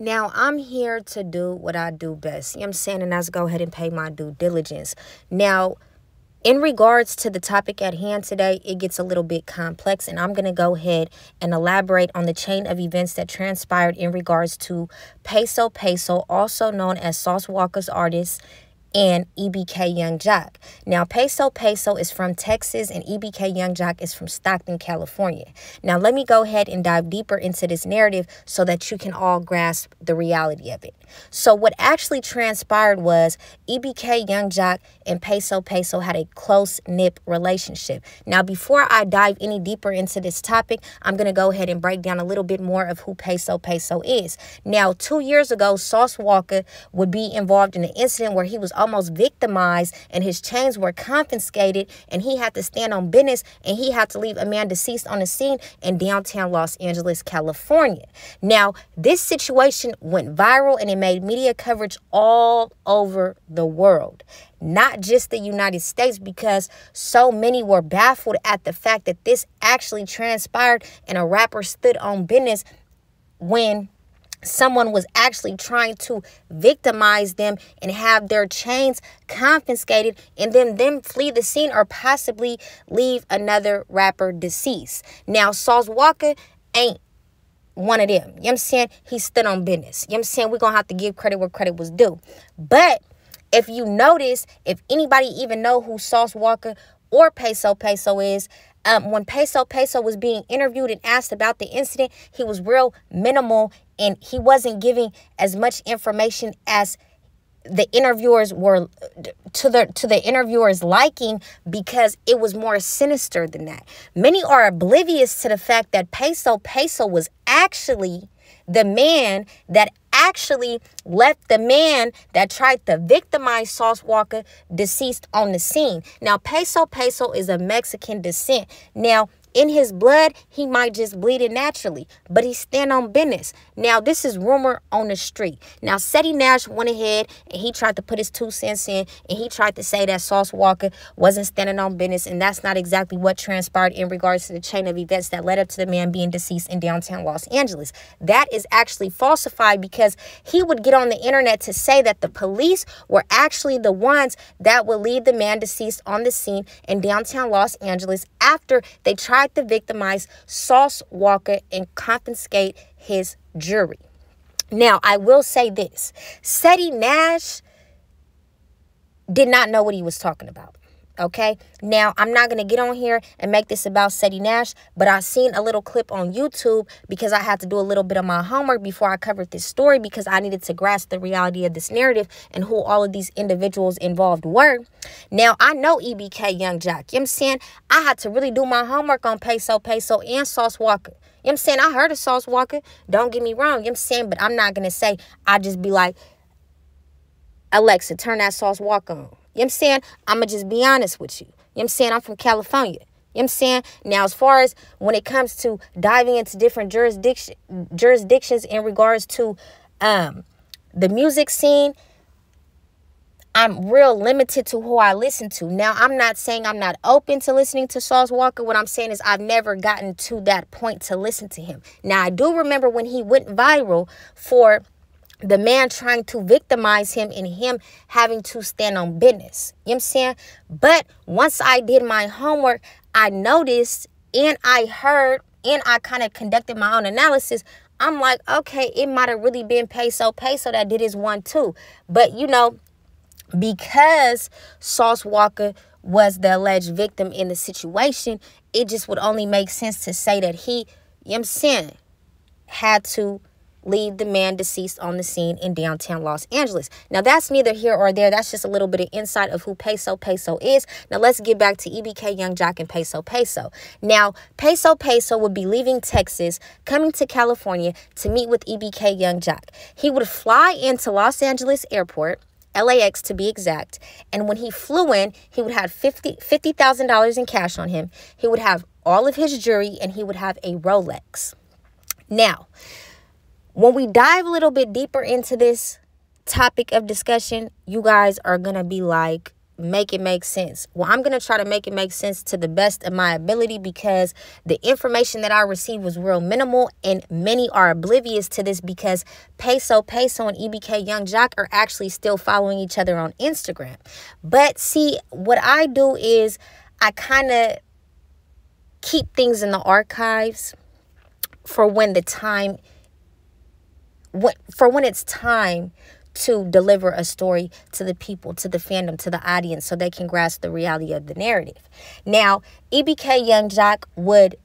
Now, I'm here to do what I do best. You know what I'm saying? And that's go ahead and pay my due diligence. Now, in regards to the topic at hand today, it gets a little bit complex, and I'm going to go ahead and elaborate on the chain of events that transpired in regards to Peso Peso, also known as Sauce Walka's artist and EBK Young Joc. Now, Peso Peso is from Texas and EBK Young Joc is from Stockton, California. Now, let me go ahead and dive deeper into this narrative so that you can all grasp the reality of it. So, what actually transpired was EBK Young Joc and Peso Peso had a close knit relationship. Now, before I dive any deeper into this topic, I'm going to go ahead and break down a little bit more of who Peso Peso is. Now, two years ago, Sauce Walka would be involved in an incident where he was almost victimized and his chains were confiscated and he had to stand on business and he had to leave a man deceased on the scene in downtown Los Angeles, California. Now, this situation went viral and it made media coverage all over the world not just the United States, because so many were baffled at the fact that this actually transpired and a rapper stood on business when someone was actually trying to victimize them and have their chains confiscated and then them flee the scene or possibly leave another rapper deceased. Now, Sauce Walka ain't one of them. You know what I'm saying? He stood on business. You know what I'm saying? We're going to have to give credit where credit was due. But if you notice, if anybody even know who Sauce Walka or Peso Peso is, um, when Peso Peso was being interviewed and asked about the incident, he was real minimal and he wasn't giving as much information as the interviewers were to the to the interviewers liking because it was more sinister than that. Many are oblivious to the fact that Peso Peso was actually the man that actually left the man that tried to victimize Sauce Walka deceased on the scene. Now, Peso Peso is of Mexican descent. Now, in his blood, he might just bleed it naturally, but he stand on business. Now, this is rumor on the street. Now, Seti Nash went ahead and he tried to put his two cents in and he tried to say that Sauce Walka wasn't standing on business, and that's not exactly what transpired in regards to the chain of events that led up to the man being deceased in downtown Los Angeles. That is actually falsified because he would get on the internet to say that the police were actually the ones that would leave the man deceased on the scene in downtown Los Angeles after they tried to victimize Sauce Walka and confiscate his jury. Now, I will say this Seti Nash did not know what he was talking about. Okay. Now, I'm not going to get on here and make this about Seti Nash, but I seen a little clip on YouTube because I had to do a little bit of my homework before I covered this story because I needed to grasp the reality of this narrative and who all of these individuals involved were. Now, I know EBK Young Joc. You know I'm saying? I had to really do my homework on Peso Peso and Sauce Walka. You know I'm saying? I heard of Sauce Walka. Don't get me wrong. You know I'm saying? But I'm not going to say, I just be like, Alexa, turn that Sauce Walka on. You know I'm saying? I'm going to just be honest with you. You know I'm saying? I'm from California. You know I'm saying? Now, as far as when it comes to diving into different jurisdiction, jurisdictions in regards to um, the music scene, I'm real limited to who I listen to. Now, I'm not saying I'm not open to listening to Sauce Walka. What I'm saying is I've never gotten to that point to listen to him. Now, I do remember when he went viral for the man trying to victimize him and him having to stand on business. You know what I'm saying? But once I did my homework, I noticed and I heard and I kind of conducted my own analysis. I'm like, okay, it might have really been Peso Peso that did his one too. But you know, because Sauce Walka was the alleged victim in the situation, it just would only make sense to say that he, you know I'm saying, had to leave the man deceased on the scene in downtown Los Angeles. Now, that's neither here or there. That's just a little bit of insight of who Peso Peso is. Now, let's get back to EBK Young Joc and Peso Peso. Now, Peso Peso would be leaving Texas, coming to California to meet with EBK Young Joc. He would fly into Los Angeles Airport. LAX to be exact. And when he flew in, he would have $50,000 $50, in cash on him. He would have all of his jewelry and he would have a Rolex. Now, when we dive a little bit deeper into this topic of discussion, you guys are going to be like, make it make sense? Well, I'm going to try to make it make sense to the best of my ability because the information that I received was real minimal and many are oblivious to this because Peso Peso and EBK Young Joc are actually still following each other on Instagram. But see, what I do is I kind of keep things in the archives for when the time what for when it's time to deliver a story to the people, to the fandom, to the audience, so they can grasp the reality of the narrative. Now, EBK Young Joc would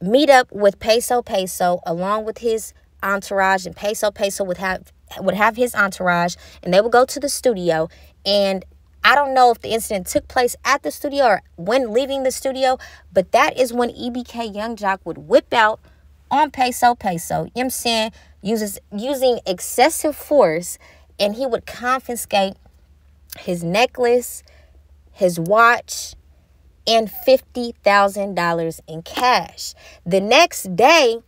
meet up with Peso Peso along with his entourage, and Peso Peso would have would have his entourage, and they would go to the studio. And I don't know if the incident took place at the studio or when leaving the studio, but that is when EBK Young Joc would whip out on Peso Peso. You know what I'm saying? Uses using excessive force and he would confiscate his necklace, his watch, and $50,000 in cash. The next day,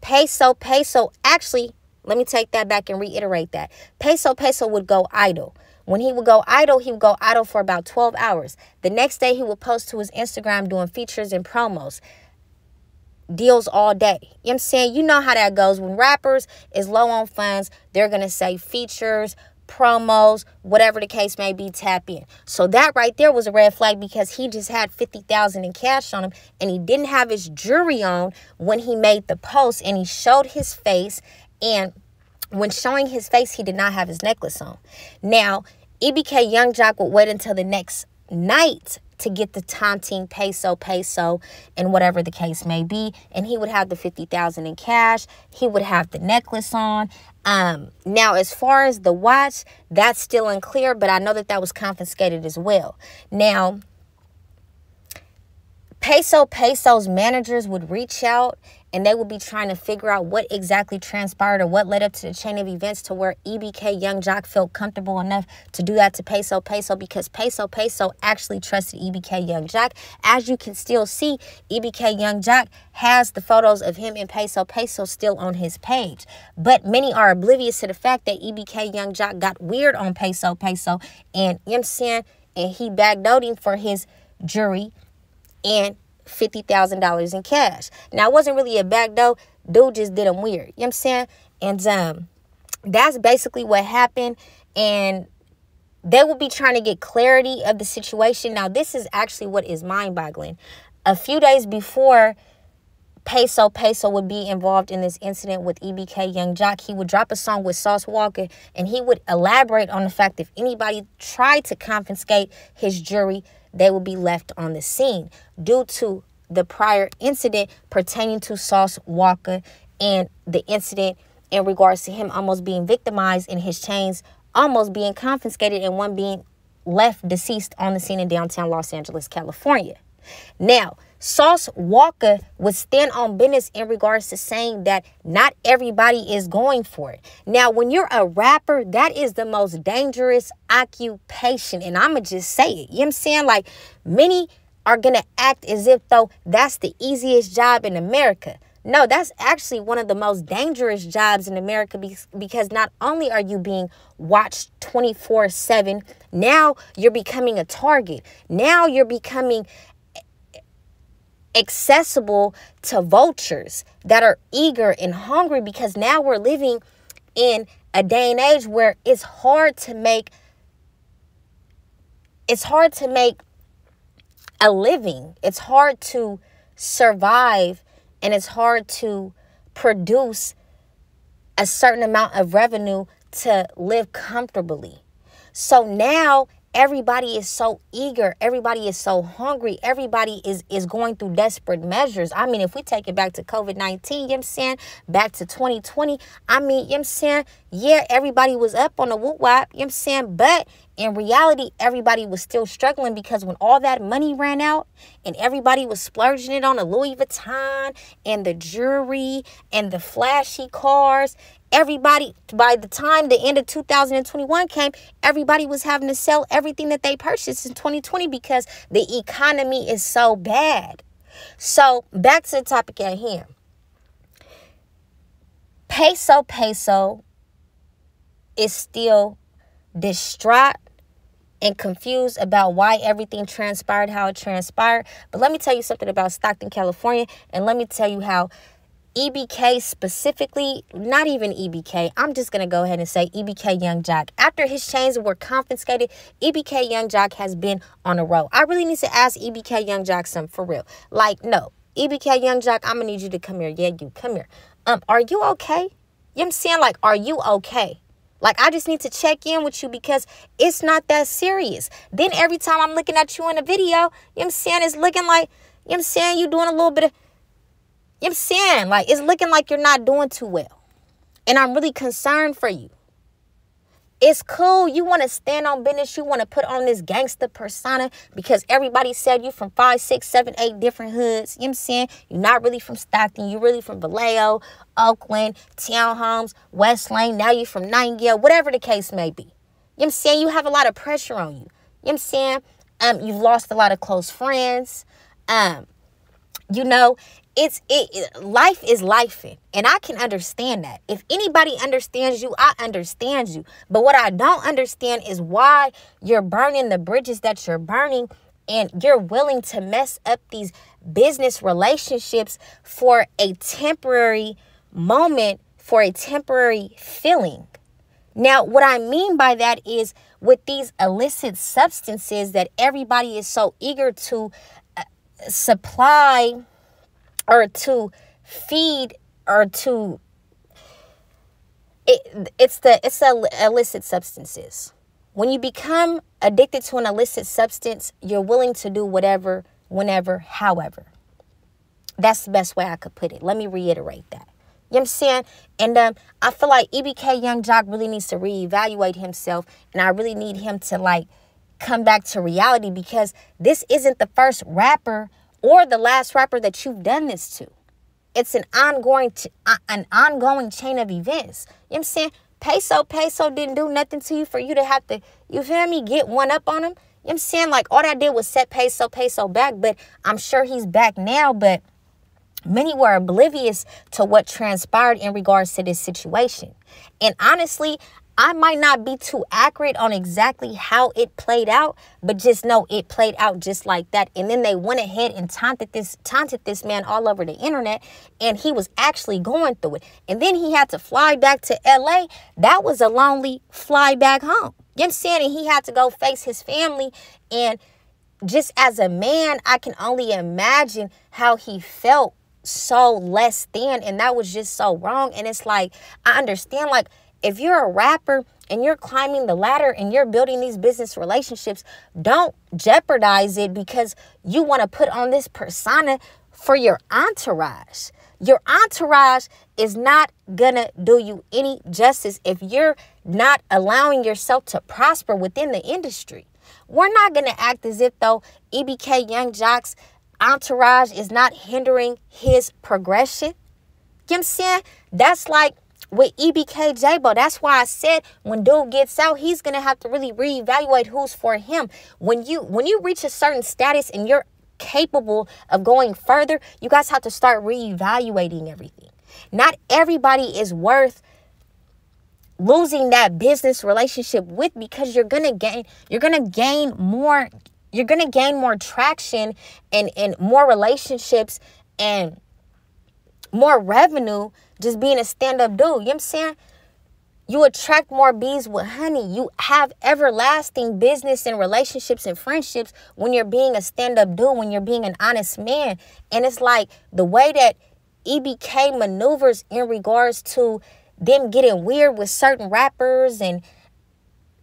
Peso Peso actually, let me take that back and reiterate that. Peso Peso would go idle. When he would go idle, he would go idle for about 12 hours. The next day, he would post to his Instagram doing features and promos deals all day. You know I'm saying? You know how that goes. When rappers is low on funds, they're going to say features, promos, whatever the case may be, tap in. So that right there was a red flag because he just had 50,000 in cash on him and he didn't have his jewelry on when he made the post and he showed his face and when showing his face, he did not have his necklace on. Now, EBK Young Joc would wait until the next night to get the taunting peso peso and whatever the case may be. And he would have the 50,000 in cash. He would have the necklace on. Um now as far as the watch that's still unclear but I know that that was confiscated as well. Now Peso Peso's managers would reach out and they would be trying to figure out what exactly transpired or what led up to the chain of events to where EBK Young Joc felt comfortable enough to do that to Peso Peso because Peso Peso actually trusted EBK Young Joc. As you can still see, EBK Young Joc has the photos of him and Peso Peso still on his page. But many are oblivious to the fact that EBK Young Joc got weird on Peso Peso and I'm and he backnoting for his jury and $50,000 in cash. Now, it wasn't really a back door. Dude just did him weird. You know what I'm saying? And um, that's basically what happened. And they will be trying to get clarity of the situation. Now, this is actually what is mind boggling. A few days before Peso Peso would be involved in this incident with EBK Young Joc, he would drop a song with Sauce Walka and he would elaborate on the fact if anybody tried to confiscate his jury, they will be left on the scene due to the prior incident pertaining to Sauce Walka and the incident in regards to him almost being victimized and his chains almost being confiscated and one being left deceased on the scene in downtown Los Angeles, California. Now, Sauce Walka would stand on business in regards to saying that not everybody is going for it. Now, when you're a rapper, that is the most dangerous occupation. And I'ma just say it. You know I'm saying? Like many are gonna act as if though that's the easiest job in America. No, that's actually one of the most dangerous jobs in America because not only are you being watched 24 7, now you're becoming a target. Now you're becoming accessible to vultures that are eager and hungry because now we're living in a day and age where it's hard to make it's hard to make a living. It's hard to survive and it's hard to produce a certain amount of revenue to live comfortably. So now everybody is so eager. Everybody is so hungry. Everybody is is going through desperate measures. I mean if we take it back to covid-19 you know what i'm saying? Back to 2020 i mean you know what i'm saying? Yeah everybody was up on the whoop wop you know what i'm saying? But in reality everybody was still struggling because when all that money ran out and everybody was splurging it on the louis vuitton and the jewelry and the flashy cars everybody by the time the end of 2021 came everybody was having to sell everything that they purchased in 2020 because the economy is so bad so back to the topic at hand peso peso is still distraught and confused about why everything transpired how it transpired. But let me tell you something about Stockton, California, and let me tell you how EBK specifically, not even EBK, I'm just going to go ahead and say EBK Young Joc. After his chains were confiscated, EBK Young Joc has been on a roll. I really need to ask EBK Young Joc some for real. Like, no, EBK Young Joc, I'm going to need you to come here. Yeah, you come here. Um, Are you okay? You know I'm saying? Like, are you okay? Like, I just need to check in with you because it's not that serious. Then every time I'm looking at you in a video, you know I'm saying? It's looking like, you know I'm saying? You doing a little bit of I'm saying? Like, it's looking like you're not doing too well. And I'm really concerned for you. It's cool. You want to stand on business. You want to put on this gangster persona because everybody said you from five, six, seven, eight different hoods. You know I'm saying? You're not really from Stockton. You're really from Vallejo, Oakland, Townhomes, West Lane. Now you're from Nightingale, whatever the case may be. You know I'm saying? You have a lot of pressure on you. You know I'm saying? Um, you've lost a lot of close friends. Um, you know, it's it life is life and i can understand that. If anybody understands you i understand you. But what i don't understand is why you're burning the bridges that you're burning and you're willing to mess up these business relationships for a temporary moment for a temporary feeling. Now what i mean by that is with these illicit substances that everybody is so eager to supply or to feed or to it, it's the it's the illicit substances when you become addicted to an illicit substance you're willing to do whatever whenever however that's the best way i could put it let me reiterate that you know what I'm saying? And um, I feel like EBK Young Joc really needs to reevaluate himself. And I really need him to like come back to reality because this isn't the first rapper or the last rapper that you've done this to. It's an ongoing t- uh, an ongoing chain of events. You know what I'm saying? Peso Peso didn't do nothing to you for you to have to, you feel me, get one up on him. You know what I'm saying? Like all that did was set Peso Peso back, but I'm sure he's back now, but many were oblivious to what transpired in regards to this situation. And honestly, I might not be too accurate on exactly how it played out, but just know it played out just like that. And then they went ahead and taunted this taunted this man all over the internet, and he was actually going through it. And then he had to fly back to LA. That was a lonely fly back home. You saying? And he had to go face his family. And just as a man, I can only imagine how he felt so less than. And that was just so wrong. And it's like, I understand, like, if you're a rapper and you're climbing the ladder and you're building these business relationships, don't jeopardize it because you want to put on this persona for your entourage. Your entourage is not gonna do you any justice if you're not allowing yourself to prosper within the industry. We're not gonna act as if though EBK Young Joc's entourage is not hindering his progression. You know what I'm saying? That's like with EBK Jaaybo. That's why I said when dude gets out, he's gonna have to really reevaluate who's for him. When you when you reach a certain status and you're capable of going further, you guys have to start reevaluating everything. Not everybody is worth losing that business relationship with because you're gonna gain you're gonna gain more you're gonna gain more traction and and more relationships and more revenue just being a stand-up dude. You know what I'm saying? You attract more bees with honey. You have everlasting business and relationships and friendships when you're being a stand-up dude, when you're being an honest man. And it's like the way that EBK maneuvers in regards to them getting weird with certain rappers and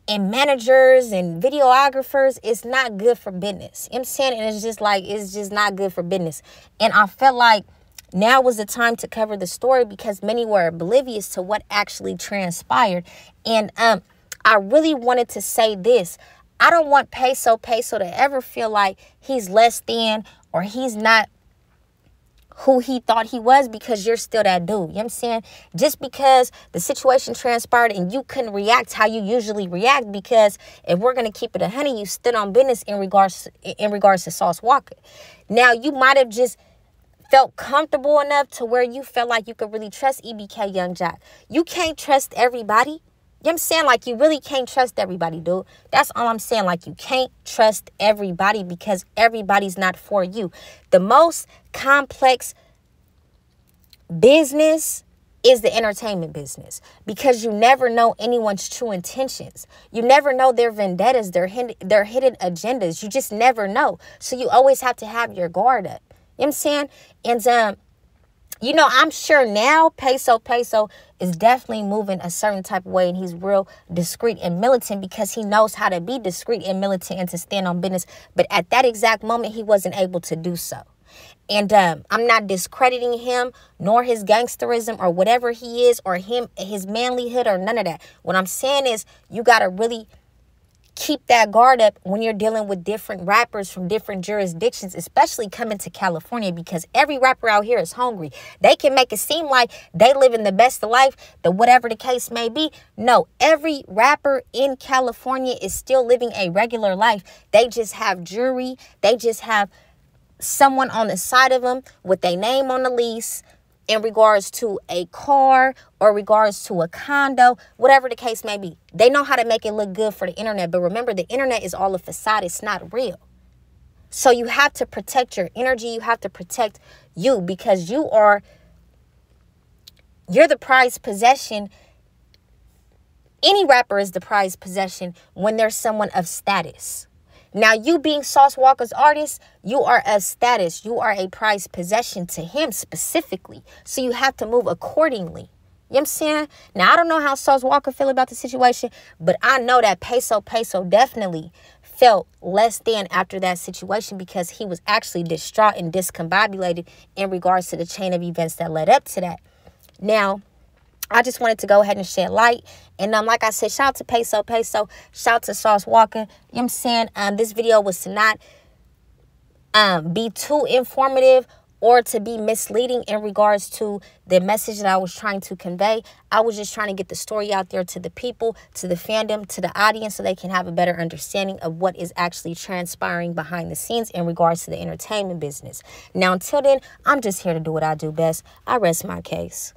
and managers and videographers, it's not good for business. You know I'm saying? And it's just like it's just not good for business. And I felt like now was the time to cover the story because many were oblivious to what actually transpired. And um, I really wanted to say this. I don't want Peso Peso to ever feel like he's less than or he's not who he thought he was because you're still that dude. You know what I'm saying? Just because the situation transpired and you couldn't react how you usually react because if we're gonna keep it a honey, you stood on business in regards in regards to Sauce Walka. Now you might have just felt comfortable enough to where you felt like you could really trust EBK Young Joc. You can't trust everybody. You know I'm saying? Like, you really can't trust everybody, dude. That's all I'm saying. Like, you can't trust everybody because everybody's not for you. The most complex business is the entertainment business because you never know anyone's true intentions. You never know their vendettas, their, their hidden agendas. You just never know. So you always have to have your guard up. You know I'm saying? And um, you know, I'm sure now Peso Peso is definitely moving a certain type of way and he's real discreet and militant because he knows how to be discreet and militant and to stand on business. But at that exact moment, he wasn't able to do so. And um, I'm not discrediting him nor his gangsterism or whatever he is or him his manlyhood or none of that. What I'm saying is you got to really keep that guard up when you're dealing with different rappers from different jurisdictions, especially coming to California, because every rapper out here is hungry. They can make it seem like they live in the best of life, the whatever the case may be. No, every rapper in California is still living a regular life. They just have jury, they just have someone on the side of them with their name on the lease in regards to a car or regards to a condo, whatever the case may be. They know how to make it look good for the internet. But remember, the internet is all a facade, it's not real. So you have to protect your energy, you have to protect you because you are you're the prized possession. Any rapper is the prized possession when there's someone of status. Now, you being Sauce Walka's artist, you are a status. You are a prized possession to him specifically. So you have to move accordingly. You know I'm saying? Now, I don't know how Sauce Walka feel about the situation, but I know that Peso Peso definitely felt less than after that situation because he was actually distraught and discombobulated in regards to the chain of events that led up to that. Now, I just wanted to go ahead and shed light. And um, like I said, shout out to Peso Peso. Shout out to Sauce Walka. You know I'm saying? Um, this video was to not um, be too informative or to be misleading in regards to the message that I was trying to convey. I was just trying to get the story out there to the people, to the fandom, to the audience so they can have a better understanding of what is actually transpiring behind the scenes in regards to the entertainment business. Now, until then, I'm just here to do what I do best. I rest my case.